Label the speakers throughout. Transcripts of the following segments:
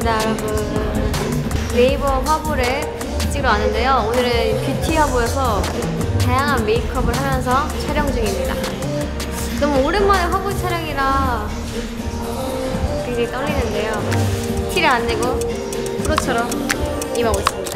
Speaker 1: 반갑습니다 여러분. 네이버 화보를 찍으러 왔는데요. 오늘은 뷰티 화보여서 다양한 메이크업을 하면서 촬영 중입니다. 너무 오랜만에 화보 촬영이라 굉장히 떨리는데요. 티를 안 내고 프로처럼 임하고 있습니다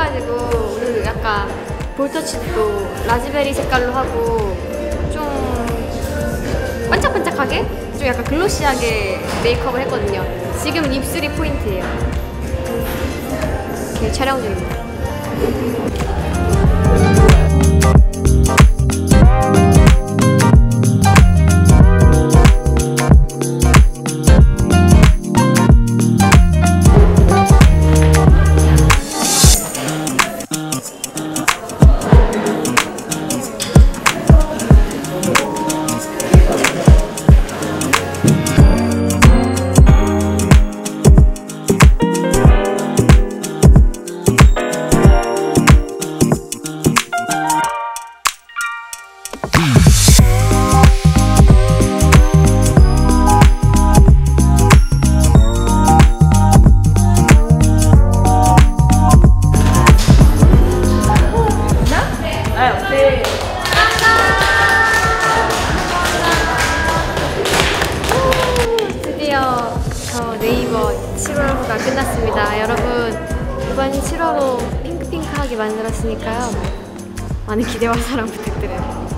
Speaker 1: 해가지고 오늘 약간 볼터치도 라즈베리 색깔로 하고 좀 반짝반짝하게 좀 약간 글로시하게 메이크업을 했거든요. 지금은 입술이 포인트예요. 이렇게 촬영 중입니다. 드디어 저 네이버 7월호가 끝났습니다. 여러분 이번 7월호 핑크핑크하게 만들었으니까요. 많은 기대와 사랑 부탁드려요.